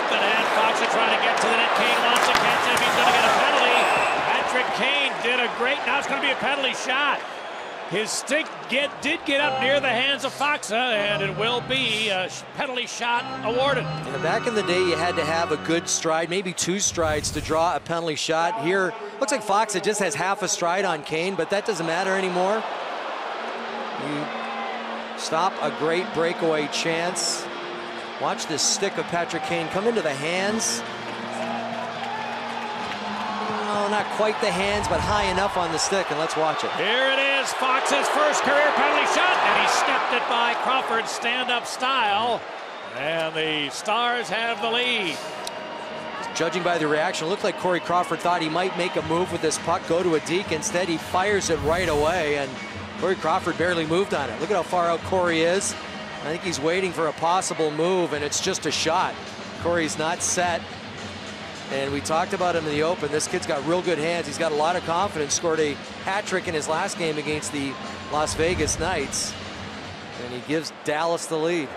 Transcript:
and Faksa is trying to get to the net. Kane wants can't see if he's going to get a penalty. Patrick Kane did a great, now it's going to be a penalty shot. His stick get, did get up near the hands of Faksa, uh, and it will be a penalty shot awarded. Yeah, back in the day, you had to have a good stride, maybe two strides to draw a penalty shot. Here, looks like Faksa just has half a stride on Kane, but that doesn't matter anymore. You stop a great breakaway chance. Watch this stick of Patrick Kane come into the hands. No, not quite the hands, but high enough on the stick, and let's watch it. Here it is, Faksa's first career penalty shot, and he stepped it by Crawford's stand-up style. And the Stars have the lead. Judging by the reaction, it looked like Corey Crawford thought he might make a move with this puck, go to a deke. Instead, he fires it right away, and Corey Crawford barely moved on it. Look at how far out Corey is. I think he's waiting for a possible move, and it's just a shot. Corey's not set. And we talked about him in the open. This kid's got real good hands. He's got a lot of confidence. Scored a hat trick in his last game against the Las Vegas Knights. And he gives Dallas the lead.